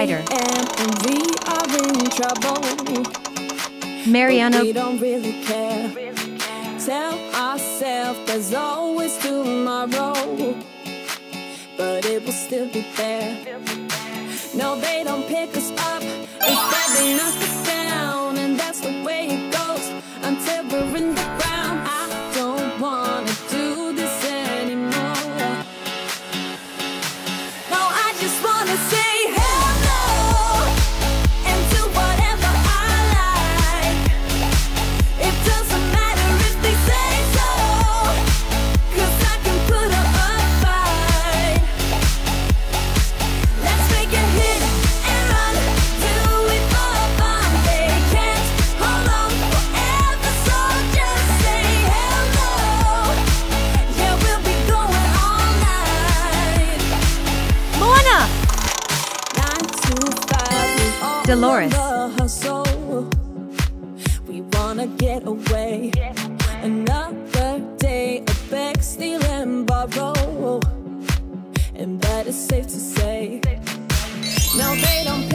Rider. And we are in Rider Mariano. Really care. Tell ourselves there's always tomorrow. But it will still be there No, they don't pick us up. It's that nothing Dolores. We wanna get away. Another day of beg, steal, and borrow. And that is safe to say. Now they don't.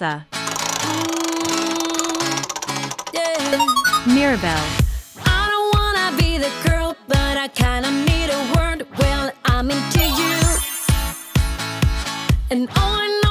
Elsa. Mirabel. I don't wanna be the girl, but I kinda need a word. Well, I'm into you. And all I know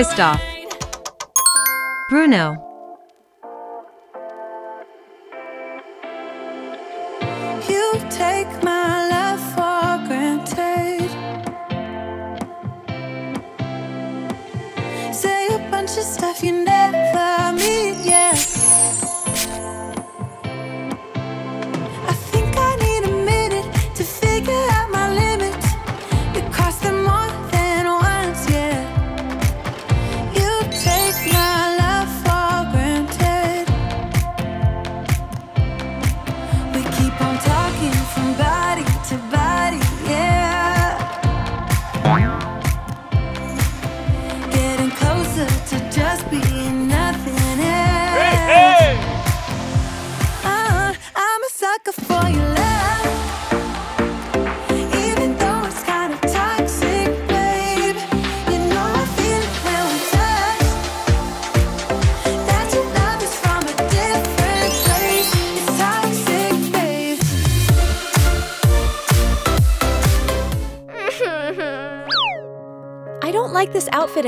Kristoff. Bruno. You take my for granted. Say a bunch of stuff you never.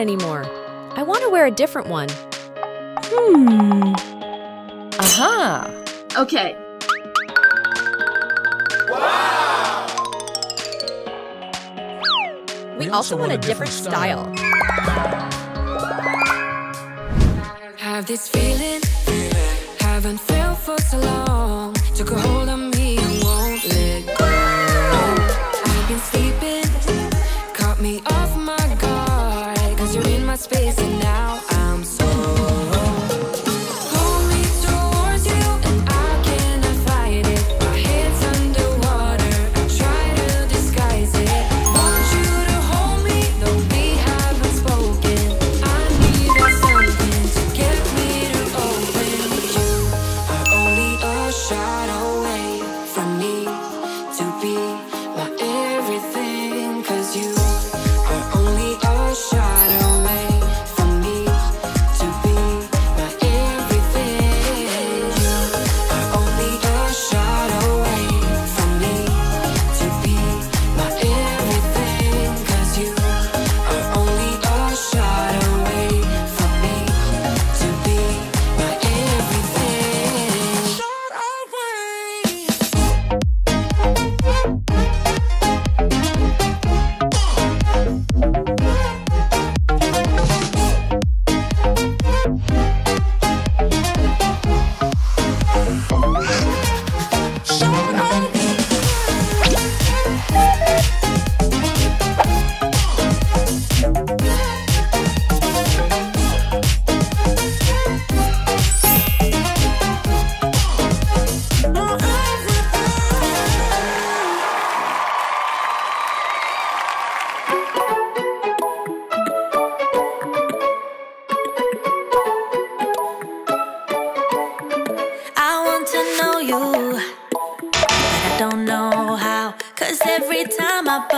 Anymore. I want to wear a different one. Hmm. Aha! Okay. We also want a different style. Have this feeling, haven't felt for so long. Took a hold of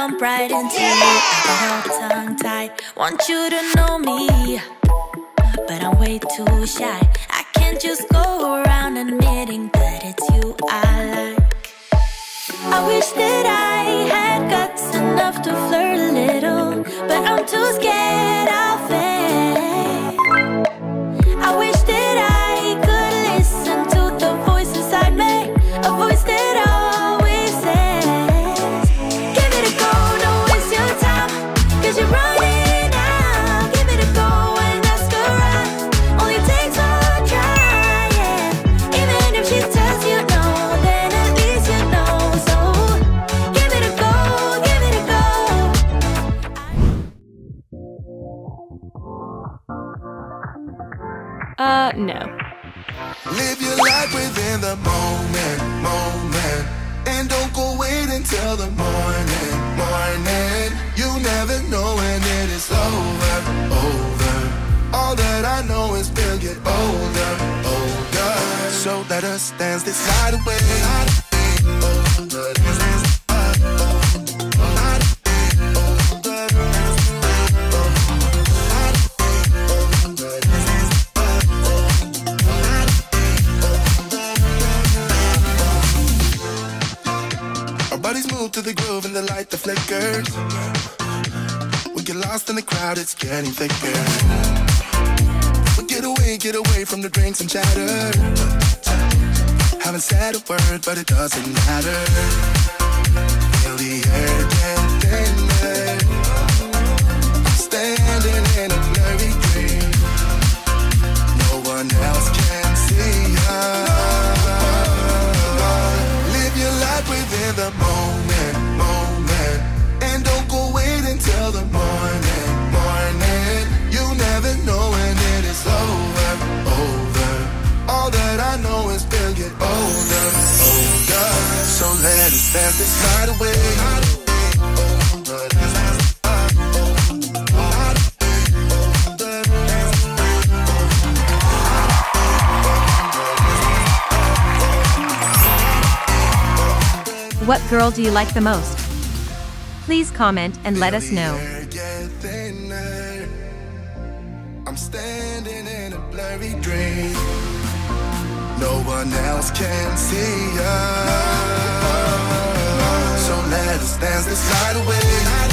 bump right into you, I get all tongue tied. Want you to know me, but I'm way too shy. I can't just go around admitting that it's you I like. I wish that I had guts enough to flirt a little, but I'm too scared I'll fail. Uh, no. Live your life within the moment, moment. And don't go wait until the morning, morning. You never know when it is over, over. All that I know is we'll get older, older. So let us dance this night away. Our move to the groove and the light that flickers. We get lost in the crowd, it's getting thicker. But get away, get away from the drinks and chatter. Haven't said a word, but it doesn't matter. Feel the air What girl do you like the most? Please comment and let us know. I'm standing in a blurry dream. No one else can see us. Let us dance this night away.